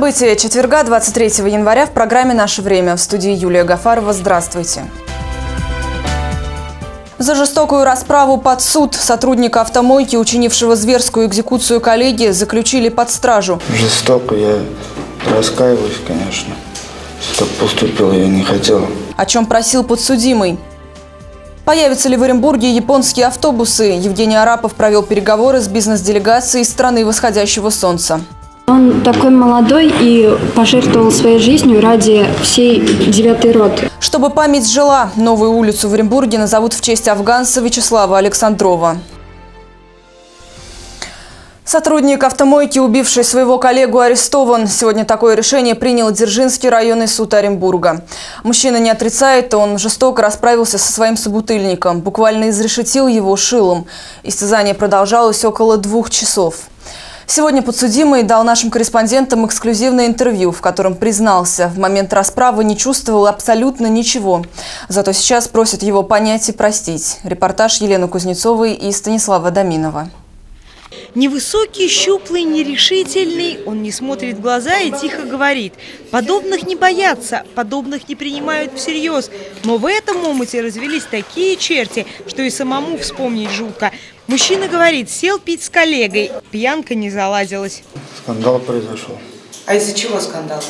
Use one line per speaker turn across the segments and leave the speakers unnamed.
События четверга, 23 января в программе «Наше время». В студии Юлия Гафарова. Здравствуйте. За жестокую расправу под суд сотрудника автомойки, учинившего зверскую экзекуцию коллеги, заключили под стражу.
Жестоко я раскаиваюсь, конечно. Что так поступил, я не хотел.
О чем просил подсудимый. Появятся ли в Оренбурге японские автобусы? Евгений Арапов провел переговоры с бизнес-делегацией страны восходящего солнца.
Он такой молодой и пожертвовал своей жизнью ради всей девятой роты.
Чтобы память жила, новую улицу в Оренбурге назовут в честь афганца Вячеслава Александрова. Сотрудник автомойки, убивший своего коллегу, арестован. Сегодня такое решение принял Дзержинский районный суд Оренбурга. Мужчина не отрицает, он жестоко расправился со своим собутыльником, буквально изрешетил его шилом. Истязание продолжалось около двух часов. Сегодня подсудимый дал нашим корреспондентам эксклюзивное интервью, в котором признался, в момент расправы не чувствовал абсолютно ничего. Зато сейчас просит его понять и простить. Репортаж Елены Кузнецовой и Станислава Доминова.
Невысокий, щуплый, нерешительный, он не смотрит в глаза и тихо говорит. Подобных не боятся, подобных не принимают всерьез. Но в этом омуте развелись такие черти, что и самому вспомнить жутко. Мужчина говорит, сел пить с коллегой, пьянка не заладилась.
Скандал произошел.
А из-за чего скандал?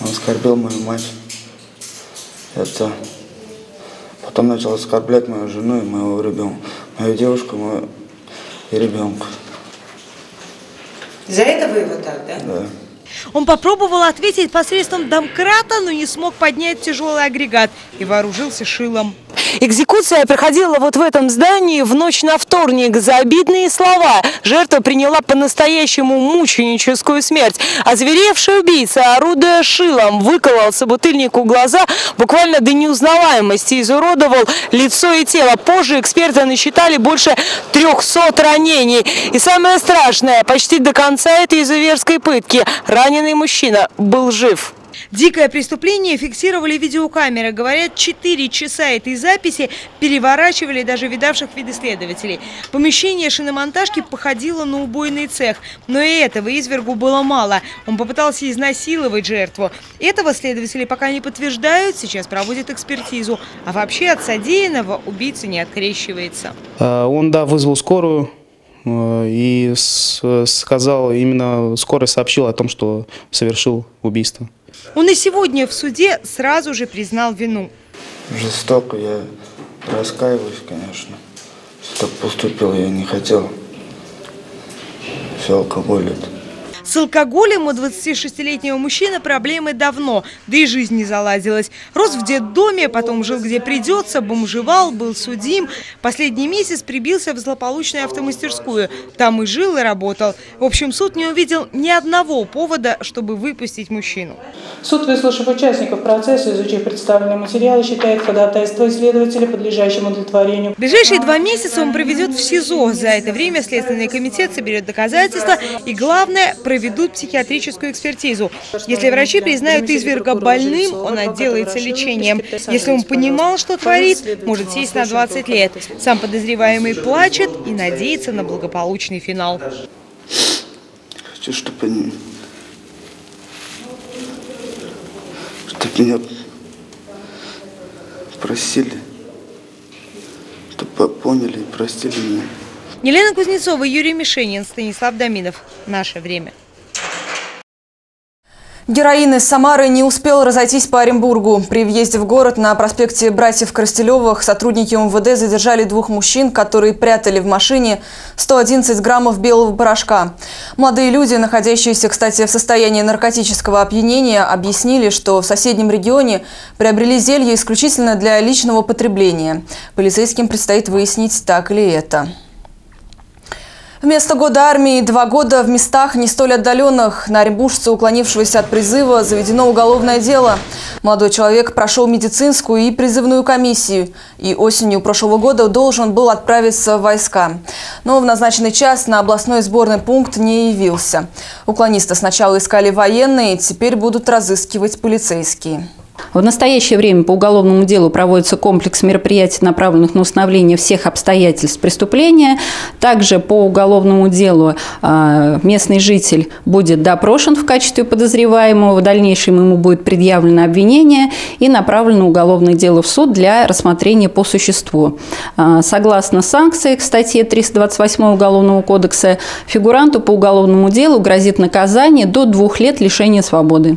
Он оскорбил мою мать. Это Потом начал оскорблять мою жену и моего ребенка, мою девушку, мою и ребенка.
За это вы его так, да?
Да.
Он попробовал ответить посредством домкрата, но не смог поднять тяжелый агрегат и вооружился шилом. Экзекуция проходила вот в этом здании в ночь на вторник. За обидные слова жертва приняла по-настоящему мученическую смерть. Озверевший убийца, орудуя шилом, выколол собутыльнику глаза, буквально до неузнаваемости изуродовал лицо и тело. Позже эксперты насчитали больше 300 ранений. И самое страшное, почти до конца этой изуверской пытки раненый мужчина был жив. Дикое преступление фиксировали видеокамеры. Говорят, 4 часа этой записи переворачивали даже видавших виды следователей. Помещение шиномонтажки походило на убойный цех. Но и этого извергу было мало. Он попытался изнасиловать жертву. Этого следователи пока не подтверждают, сейчас проводят экспертизу. А вообще от содеянного убийца не открещивается.
А, он, да, вызвал скорую и сказал, именно скорая сообщила о том, что совершил убийство.
Он и сегодня в суде сразу же признал вину.
Жестоко я раскаиваюсь, конечно. Что так поступил, я не хотел. Все алкоголь это.
С алкоголем у 26-летнего мужчины проблемы давно, да и жизнь не заладилась. Рос в детдоме, потом жил где придется, бомжевал, был судим. Последний месяц прибился в злополучную автомастерскую. Там и жил, и работал. В общем, суд не увидел ни одного повода, чтобы выпустить мужчину.
Суд, выслушав участников процесса, изучив представленные материалы, считает ходатайство следователя подлежащим удовлетворению.
Ближайшие два месяца он проведет в СИЗО. За это время Следственный комитет соберет доказательства и, главное, проведут психиатрическую экспертизу. Если врачи признают изверга больным, он отделается лечением. Если он понимал, что творит, может сесть на 20 лет. Сам подозреваемый плачет и надеется на благополучный финал.
Хочу, чтобы они... Чтобы меня просили, чтобы поняли и простили меня.
Елена Кузнецова, Юрий Мишенин, Станислав Доминов. Наше время.
Героин из Самары не успел разойтись по Оренбургу. При въезде в город на проспекте братьев Коростелевых сотрудники МВД задержали двух мужчин, которые прятали в машине 111 граммов белого порошка. Молодые люди, находящиеся, кстати, в состоянии наркотического опьянения, объяснили, что в соседнем регионе приобрели зелье исключительно для личного потребления. Полицейским предстоит выяснить, так ли это. Вместо года армии два года в местах не столь отдаленных. На оренбуржца, уклонившегося от призыва, заведено уголовное дело. Молодой человек прошел медицинскую и призывную комиссию. И осенью прошлого года должен был отправиться в войска. Но в назначенный час на областной сборный пункт не явился. Уклониста сначала искали военные, теперь будут разыскивать полицейские.
В настоящее время по уголовному делу проводится комплекс мероприятий, направленных на установление всех обстоятельств преступления. Также по уголовному делу э, местный житель будет допрошен в качестве подозреваемого. В дальнейшем ему будет предъявлено обвинение и направлено уголовное дело в суд для рассмотрения по существу. Э, согласно санкции к статье 328 Уголовного кодекса, фигуранту по уголовному делу грозит наказание до двух лет лишения свободы.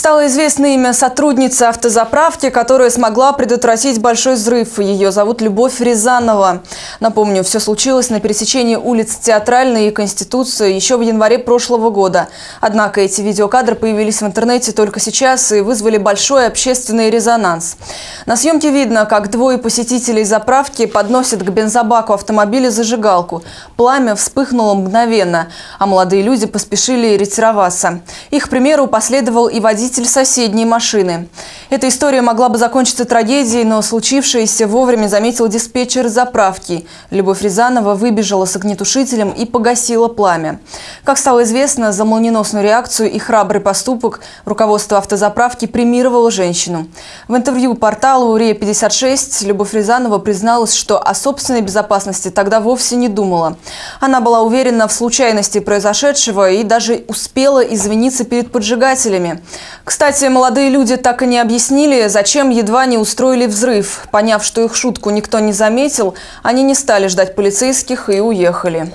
Стало известно имя сотрудницы автозаправки, которая смогла предотвратить большой взрыв. Ее зовут Любовь Рязанова. Напомню, все случилось на пересечении улиц Театральной и Конституции еще в январе прошлого года. Однако эти видеокадры появились в интернете только сейчас и вызвали большой общественный резонанс. На съемке видно, как двое посетителей заправки подносят к бензобаку автомобиля зажигалку. Пламя вспыхнуло мгновенно, а молодые люди поспешили ретироваться. Их примеру последовал и водитель водитель соседней машины. Эта история могла бы закончиться трагедией, но случившееся вовремя заметил диспетчер заправки. Любовь Рязанова выбежала с огнетушителем и погасила пламя. Как стало известно, за молниеносную реакцию и храбрый поступок руководство автозаправки премировало женщину. В интервью порталу «Урия-56» Любовь Рязанова призналась, что о собственной безопасности тогда вовсе не думала. Она была уверена в случайности произошедшего и даже успела извиниться перед поджигателями. Кстати, молодые люди так и не объяснили, зачем едва не устроили взрыв. Поняв, что их шутку никто не заметил, они не стали ждать полицейских и уехали.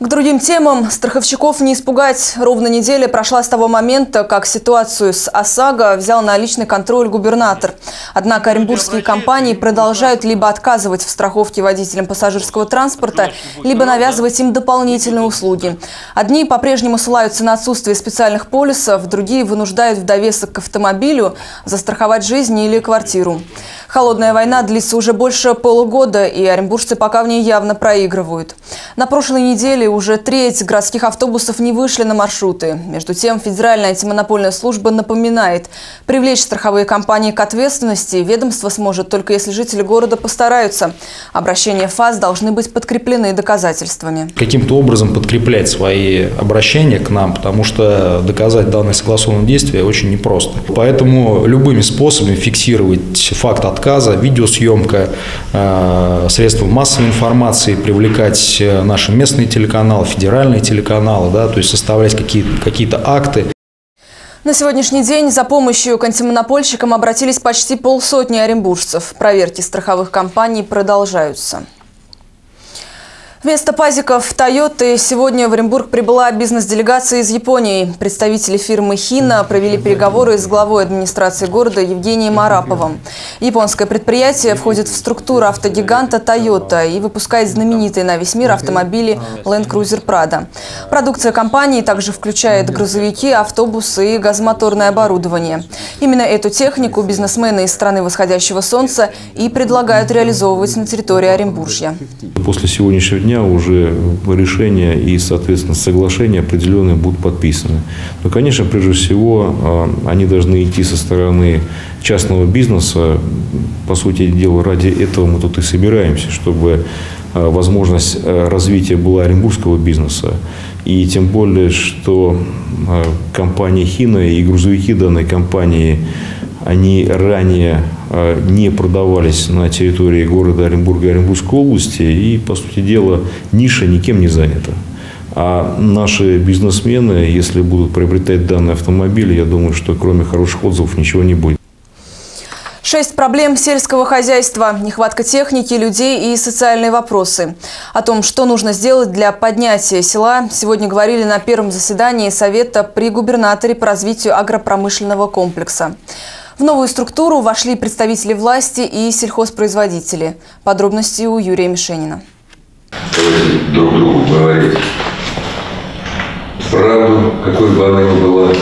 К другим темам страховщиков не испугать. Ровно неделя прошла с того момента, как ситуацию с ОСАГО взял на личный контроль губернатор. Однако оренбургские компании продолжают либо отказывать в страховке водителям пассажирского транспорта, либо навязывать им дополнительные услуги. Одни по-прежнему ссылаются на отсутствие специальных полисов, другие вынуждают в довесок к автомобилю застраховать жизнь или квартиру. Холодная война длится уже больше полугода, и оренбуржцы пока в ней явно проигрывают. На прошлой неделе уже треть городских автобусов не вышли на маршруты. Между тем, Федеральная антимонопольная служба напоминает, привлечь страховые компании к ответственности ведомство сможет только если жители города постараются. Обращения ФАС должны быть подкреплены доказательствами.
Каким-то образом подкреплять свои обращения к нам, потому что доказать данное согласованное действие очень непросто. Поэтому любыми способами фиксировать факт отказа, видеосъемка, э, средства массовой информации, привлекать э, наши местные телеканалы, федеральные телеканалы, да, то есть составлять какие-то какие акты.
На сегодняшний день за помощью к антимонопольщикам обратились почти полсотни оренбуржцев. Проверки страховых компаний продолжаются. Вместо пазиков Toyota сегодня в Оренбург прибыла бизнес-делегация из Японии. Представители фирмы Хина провели переговоры с главой администрации города Евгением Араповым. Японское предприятие входит в структуру автогиганта Toyota и выпускает знаменитые на весь мир автомобили Land Cruiser Prado. Продукция компании также включает грузовики, автобусы и газомоторное оборудование. Именно эту технику бизнесмены из страны восходящего солнца и предлагают реализовывать на территории Оренбуржья.
После сегодняшнего дня уже решения и, соответственно, соглашения определенные будут подписаны. Но, конечно, прежде всего, а, они должны идти со стороны частного бизнеса. По сути дела, ради этого мы тут и собираемся, чтобы а, возможность а, развития была оренбургского бизнеса. И тем более, что компания «Хина» и грузовики данной компании – они ранее а, не продавались на территории города Оренбурга и Оренбургской области, и, по сути дела, ниша никем не занята. А наши бизнесмены, если будут приобретать данные автомобили, я думаю, что кроме хороших отзывов ничего не будет.
Шесть проблем сельского хозяйства, нехватка техники, людей и социальные вопросы. О том, что нужно сделать для поднятия села, сегодня говорили на первом заседании Совета при губернаторе по развитию агропромышленного комплекса. В новую структуру вошли представители власти и сельхозпроизводители. Подробности у Юрия Мишенина.
Давайте друг другу говорить правду, какой бы она ни была.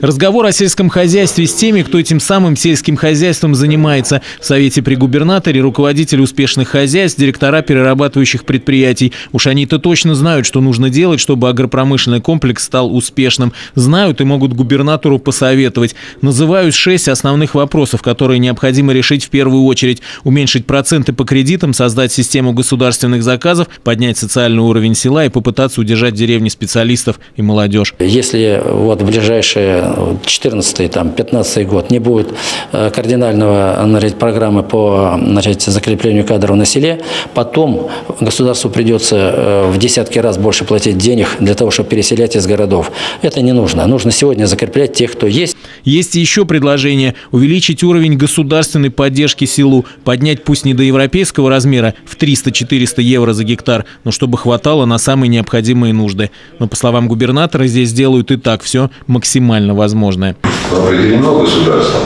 Разговор о сельском хозяйстве с теми, кто этим самым сельским хозяйством занимается. В Совете при губернаторе руководители успешных хозяйств, директора перерабатывающих предприятий. Уж они-то точно знают, что нужно делать, чтобы агропромышленный комплекс стал успешным. Знают и могут губернатору посоветовать. Называют шесть основных вопросов, которые необходимо решить в первую очередь. Уменьшить проценты по кредитам, создать систему государственных заказов, поднять социальный уровень села и попытаться удержать в деревне специалистов и молодежь.
Если вот в ближайшие 14-15 год не будет э, кардинального значит, программы по значит, закреплению кадров на селе, потом государству придется э, в десятки раз больше платить денег для того, чтобы переселять из городов. Это не нужно. Нужно сегодня закреплять тех, кто есть.
Есть еще предложение увеличить уровень государственной поддержки селу, поднять пусть не до европейского размера в 300-400 евро за гектар, но чтобы хватало на самые необходимые нужды. Но по словам губернатора, здесь делают и так все максимально возможное.
Определено государством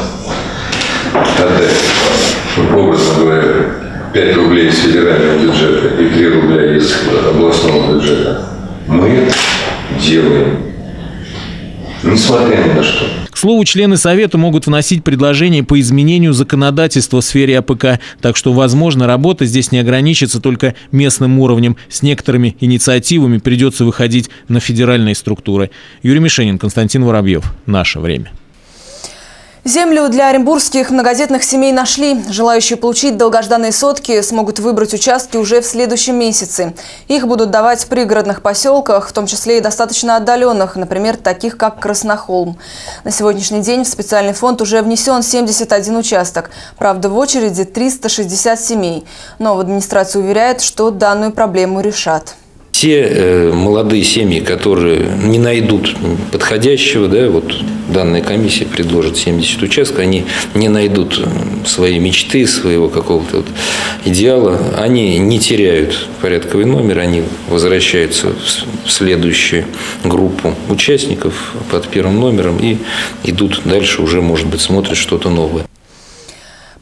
отдать, ну, образно говоря, 5 рублей из федерального бюджета и 3 рубля из областного бюджета. Мы делаем, несмотря ни на что.
Слову, члены Совета могут вносить предложения по изменению законодательства в сфере АПК, так что, возможно, работа здесь не ограничится только местным уровнем. С некоторыми инициативами придется выходить на федеральные структуры. Юрий Мишенин, Константин Воробьев. Наше время.
Землю для оренбургских многодетных семей нашли. Желающие получить долгожданные сотки смогут выбрать участки уже в следующем месяце. Их будут давать в пригородных поселках, в том числе и достаточно отдаленных, например, таких как Краснохолм. На сегодняшний день в специальный фонд уже внесен 71 участок. Правда, в очереди 360 семей. Но в администрации уверяют, что данную проблему решат
те э, молодые семьи, которые не найдут подходящего, да, вот данная комиссия предложит 70 участков, они не найдут э, свои мечты, своего какого-то вот идеала, они не теряют порядковый номер, они возвращаются в следующую группу участников под первым номером и идут дальше, уже, может быть, смотрят что-то новое.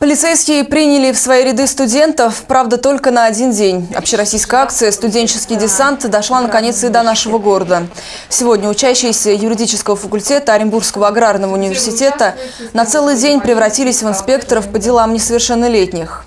Полицейские приняли в свои ряды студентов, правда, только на один день. Общероссийская акция «Студенческий десант» дошла наконец и до нашего города. Сегодня учащиеся юридического факультета Оренбургского аграрного университета на целый день превратились в инспекторов по делам несовершеннолетних.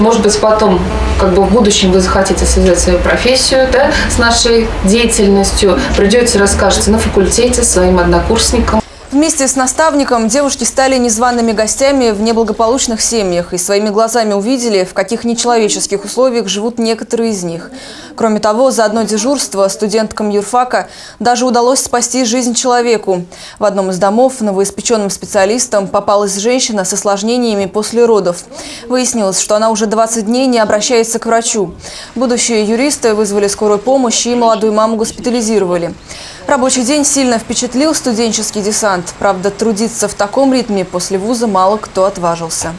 Может быть, потом, как бы в будущем вы захотите связать свою профессию да, с нашей деятельностью, придете, расскажете на факультете своим однокурсникам.
Вместе с наставником девушки стали незваными гостями в неблагополучных семьях и своими глазами увидели, в каких нечеловеческих условиях живут некоторые из них. Кроме того, за одно дежурство студенткам юрфака даже удалось спасти жизнь человеку. В одном из домов новоиспеченным специалистам попалась женщина с осложнениями после родов. Выяснилось, что она уже 20 дней не обращается к врачу. Будущие юристы вызвали скорую помощь и молодую маму госпитализировали. Рабочий день сильно впечатлил студенческий десант. Правда, трудиться в таком ритме после вуза мало кто отважился.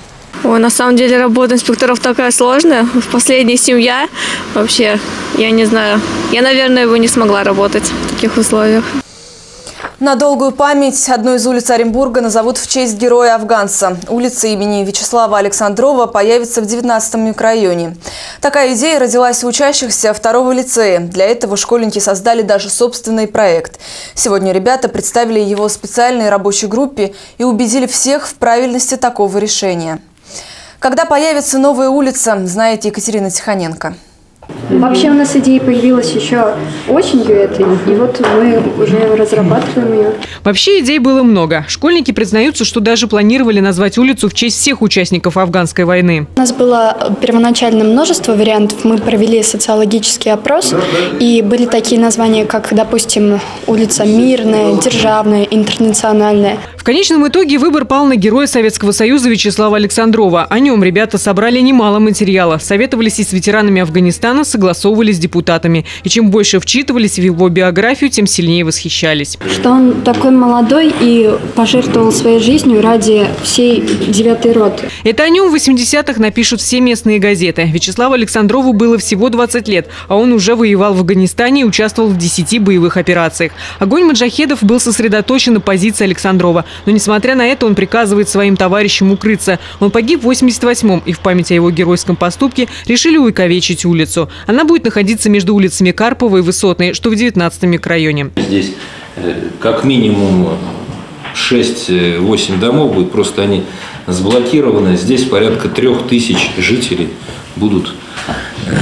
Ой, на самом деле работа инспекторов такая сложная. В последней семья вообще, я не знаю. Я, наверное, бы не смогла работать в таких условиях.
На долгую память одну из улиц Оренбурга назовут в честь героя-афганца. Улица имени Вячеслава Александрова появится в 19-м микрорайоне. Такая идея родилась у учащихся второго лицея. Для этого школьники создали даже собственный проект. Сегодня ребята представили его специальной рабочей группе и убедили всех в правильности такого решения. Когда появится новая улица, знает Екатерина Тихоненко.
Вообще у нас идея появилась еще осенью этой, и вот мы уже разрабатываем ее.
Вообще идей было много. Школьники признаются, что даже планировали назвать улицу в честь всех участников афганской войны.
У нас было первоначально множество вариантов. Мы провели социологический опрос, и были такие названия, как, допустим, улица Мирная, Державная, Интернациональная.
В конечном итоге выбор пал на героя Советского Союза Вячеслава Александрова. О нем ребята собрали немало материала, советовались и с ветеранами Афганистана, согласовывались с депутатами. И чем больше вчитывались в его биографию, тем сильнее восхищались.
Что он такой молодой и пожертвовал своей жизнью ради всей девятой роты.
Это о нем в 80-х напишут все местные газеты. Вячеславу Александрову было всего 20 лет, а он уже воевал в Афганистане и участвовал в 10 боевых операциях. Огонь маджахедов был сосредоточен на позиции Александрова. Но, несмотря на это, он приказывает своим товарищам укрыться. Он погиб в 88-м, и в память о его геройском поступке решили увековечить улицу. Она будет находиться между улицами Карпова и Высотной, что в 19-м микрорайоне.
Здесь э, как минимум 6-8 домов будет, просто они заблокированы. Здесь порядка трех тысяч жителей будут э,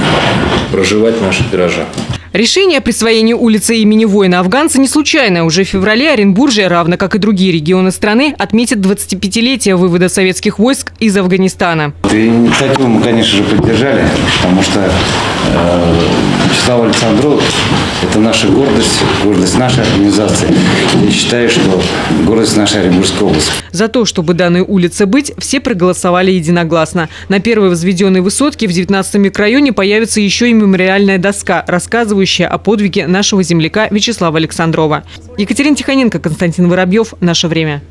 проживать в наших гаражах.
Решение о присвоении улицы имени воина-афганца не случайное. Уже в феврале Оренбуржье, равно как и другие регионы страны, отметит 25-летие вывода советских войск из Афганистана.
Инициативу мы, конечно же, поддержали, потому что э, Вячеслав Александров – это наша гордость, гордость нашей организации. Я считаю, что гордость нашей Оренбургской области.
За то, чтобы данной улице быть, все проголосовали единогласно. На первой возведенной высотке в 19 микрорайоне появится еще и мемориальная доска, рассказывающая о подвиге нашего земляка Вячеслава Александрова. Екатерина Тихоненко, Константин Воробьев. Наше время.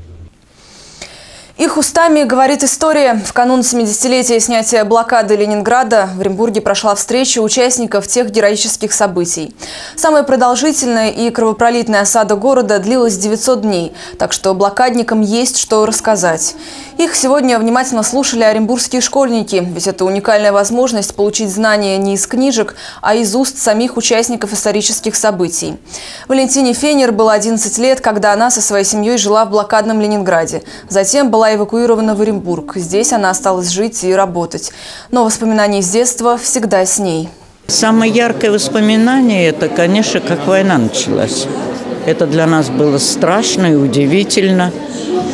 Их устами говорит история. В канун 70-летия снятия блокады Ленинграда в Оренбурге прошла встреча участников тех героических событий. Самая продолжительная и кровопролитная осада города длилась 900 дней, так что блокадникам есть что рассказать. Их сегодня внимательно слушали оренбургские школьники, ведь это уникальная возможность получить знания не из книжек, а из уст самих участников исторических событий. Валентине Фенер было 11 лет, когда она со своей семьей жила в блокадном Ленинграде. Затем была эвакуирована в Оренбург. Здесь она осталась жить и работать. Но воспоминания из детства всегда с ней.
Самое яркое воспоминание – это, конечно, как война началась. Это для нас было страшно и удивительно.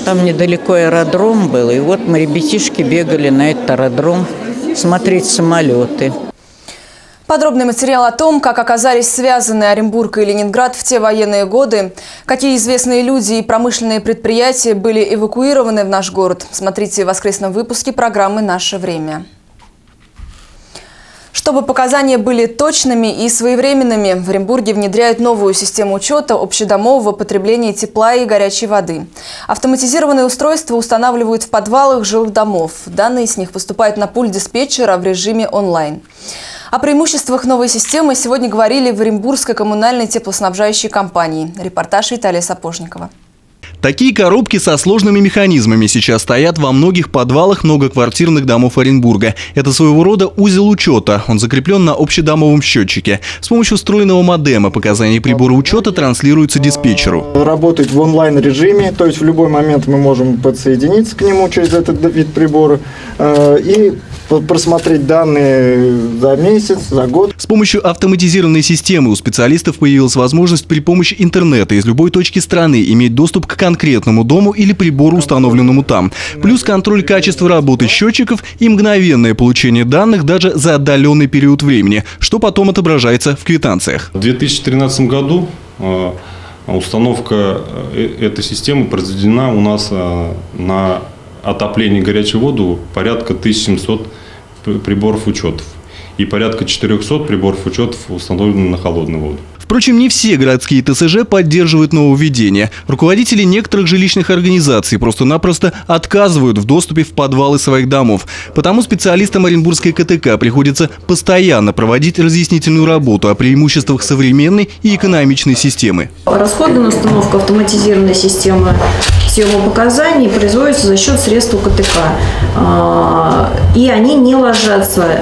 Там недалеко аэродром был, и вот мы, ребятишки, бегали на этот аэродром смотреть самолеты.
Подробный материал о том, как оказались связаны Оренбург и Ленинград в те военные годы, какие известные люди и промышленные предприятия были эвакуированы в наш город, смотрите в воскресном выпуске программы «Наше время». Чтобы показания были точными и своевременными, в Оренбурге внедряют новую систему учета общедомового потребления тепла и горячей воды. Автоматизированные устройства устанавливают в подвалах жилых домов. Данные с них поступают на пульт диспетчера в режиме онлайн. О преимуществах новой системы сегодня говорили в Оренбургской коммунальной теплоснабжающей компании. Репортаж Виталия Сапожникова.
Такие коробки со сложными механизмами сейчас стоят во многих подвалах многоквартирных домов Оренбурга. Это своего рода узел учета. Он закреплен на общедомовом счетчике. С помощью встроенного модема показания прибора учета транслируются диспетчеру.
Работать в онлайн-режиме, то есть в любой момент мы можем подсоединиться к нему через этот вид прибора э, и просмотреть данные за месяц, за год.
С помощью автоматизированной системы у специалистов появилась возможность при помощи интернета из любой точки страны иметь доступ к конкретному дому или прибору, установленному там. Плюс контроль качества работы счетчиков и мгновенное получение данных даже за отдаленный период времени, что потом отображается в квитанциях.
В 2013 году э, установка э, этой системы произведена у нас э, на отопление горячей воду порядка 1700 приборов учетов и порядка 400 приборов учетов установлены на холодную воду.
Впрочем, не все городские ТСЖ поддерживают нововведение. Руководители некоторых жилищных организаций просто-напросто отказывают в доступе в подвалы своих домов. Потому специалистам Оренбургской КТК приходится постоянно проводить разъяснительную работу о преимуществах современной и экономичной системы.
Расходная установка автоматизированной системы съема показаний производится за счет средств КТК. А, и они не ложатся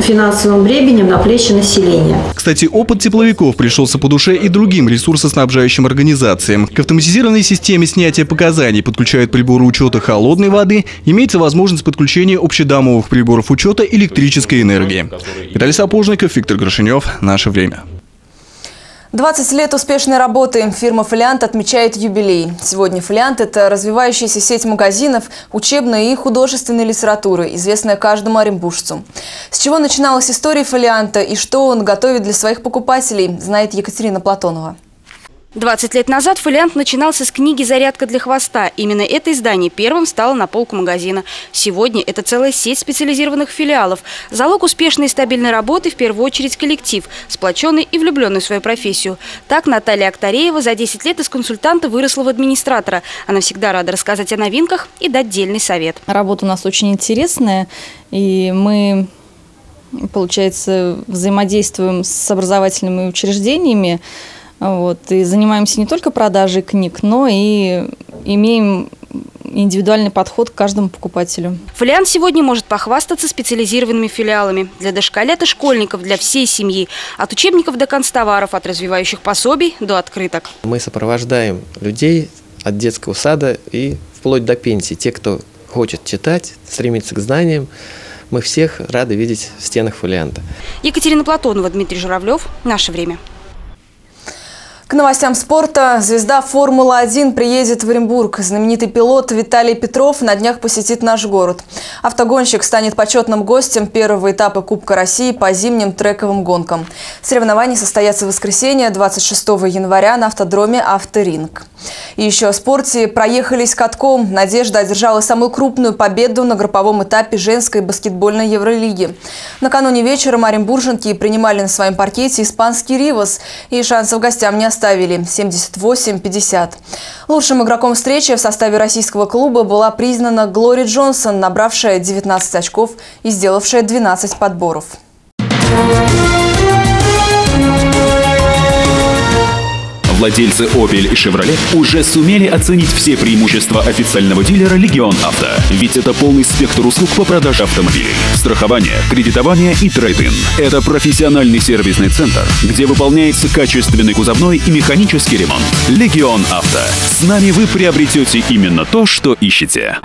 финансовым бременем на плечи населения.
Кстати, опыт тепловиков пришелся по душе и другим ресурсоснабжающим организациям. К автоматизированной системе снятия показаний подключают приборы учета холодной воды, имеется возможность подключения общедомовых приборов учета электрической энергии. Виталий Сапожников, Виктор Грошинев. Наше время.
20 лет успешной работы. Фирма «Фолиант» отмечает юбилей. Сегодня «Фолиант» – это развивающаяся сеть магазинов учебной и художественной литературы, известная каждому оренбуржцу. С чего начиналась история «Фолианта» и что он готовит для своих покупателей, знает Екатерина Платонова.
20 лет назад фолиант начинался с книги «Зарядка для хвоста». Именно это издание первым стало на полку магазина. Сегодня это целая сеть специализированных филиалов. Залог успешной и стабильной работы в первую очередь коллектив, сплоченный и влюбленный в свою профессию. Так Наталья Актареева за 10 лет из консультанта выросла в администратора. Она всегда рада рассказать о новинках и дать дельный совет.
Работа у нас очень интересная, и мы получается, взаимодействуем с образовательными учреждениями, вот, и занимаемся не только продажей книг, но и имеем индивидуальный подход к каждому покупателю.
Фолиант сегодня может похвастаться специализированными филиалами для дошколят и школьников, для всей семьи. От учебников до констоваров, от развивающих пособий до открыток.
Мы сопровождаем людей
от детского сада и вплоть до пенсии. Те, кто хочет читать, стремится к знаниям, мы всех рады видеть в стенах фолианта.
Екатерина Платонова, Дмитрий Журавлев. Наше время.
К новостям спорта. Звезда Формулы-1 приедет в Оренбург. Знаменитый пилот Виталий Петров на днях посетит наш город. Автогонщик станет почетным гостем первого этапа Кубка России по зимним трековым гонкам. Соревнования состоятся в воскресенье 26 января на автодроме «Авторинг». И еще о спорте. Проехались катком. Надежда одержала самую крупную победу на групповом этапе женской баскетбольной Евролиги. Накануне вечером оренбурженки принимали на своем паркете испанский «Ривас». И шансов гостям не оставили – 78-50. Лучшим игроком встречи в составе российского клуба была признана Глори Джонсон, набравшая 19 очков и сделавшая 12 подборов.
Владельцы Opel и Chevrolet уже сумели оценить все преимущества официального дилера «Легион Авто». Ведь это полный спектр услуг по продаже автомобилей. Страхование, кредитование и трейдинг. Это профессиональный сервисный центр, где выполняется качественный кузовной и механический ремонт. «Легион Авто». С нами вы приобретете именно то, что ищете.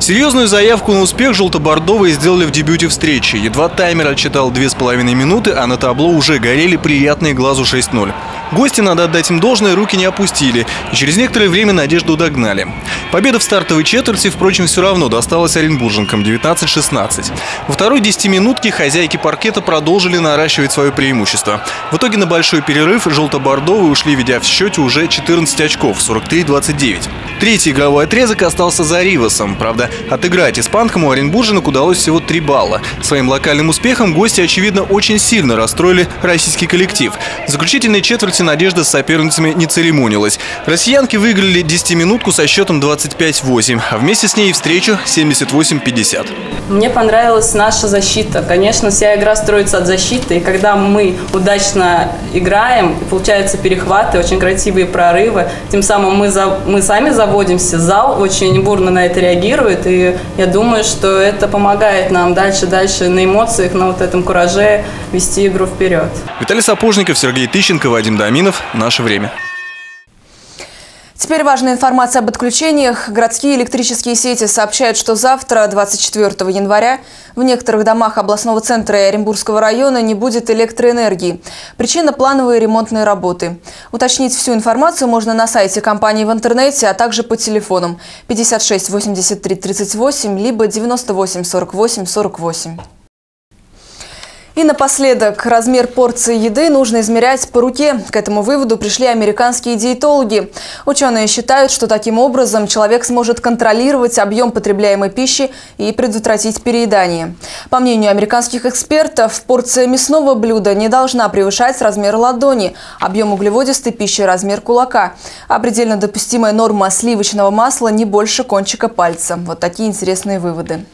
Серьезную заявку на успех желто-бордовые сделали в дебюте встречи. Едва таймер отчитал 2,5 минуты, а на табло уже горели приятные глазу 6-0. Гости, надо отдать им должное, руки не опустили, и через некоторое время надежду догнали. Победа в стартовой четверти, впрочем, все равно досталась оренбурженкам 19-16. Во второй десятиминутке хозяйки паркета продолжили наращивать свое преимущество. В итоге на большой перерыв желто-бордовые ушли, ведя в счете уже 14 очков, 43-29. Третий игровой отрезок остался за Ривасом. Правда, отыграть испанкам у оренбурженок удалось всего 3 балла. Своим локальным успехом гости, очевидно, очень сильно расстроили российский коллектив. В заключительной четверти Надежда с соперницами не церемонилась. Россиянки выиграли 10-минутку со счетом 25-8, а вместе с ней и встречу 78-50.
Мне понравилась наша защита. Конечно, вся игра строится от защиты, и когда мы удачно играем, получаются перехваты, очень красивые прорывы, тем самым мы, за, мы сами заводимся, зал очень бурно на это реагирует, и я думаю, что это помогает нам дальше-дальше на эмоциях, на вот этом кураже вести игру вперед.
Виталий Сапожников, Сергей Тыщенко, Вадим Даминов. Наше время.
Теперь важная информация об отключениях. Городские электрические сети сообщают, что завтра, 24 января, в некоторых домах областного центра и Оренбургского района не будет электроэнергии. Причина – плановые ремонтные работы. Уточнить всю информацию можно на сайте компании в интернете, а также по телефонам 56 83 38 либо 98 48 48. И напоследок, размер порции еды нужно измерять по руке. К этому выводу пришли американские диетологи. Ученые считают, что таким образом человек сможет контролировать объем потребляемой пищи и предотвратить переедание. По мнению американских экспертов, порция мясного блюда не должна превышать размер ладони, объем углеводистой пищи – размер кулака. А предельно допустимая норма сливочного масла не больше кончика пальца. Вот такие интересные выводы.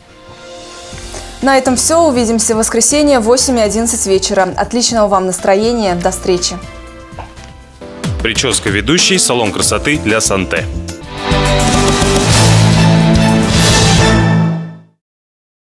На этом все. Увидимся в воскресенье в 8 и 11 вечера. Отличного вам настроения. До встречи.
Прическа ведущей – салон красоты для Санте.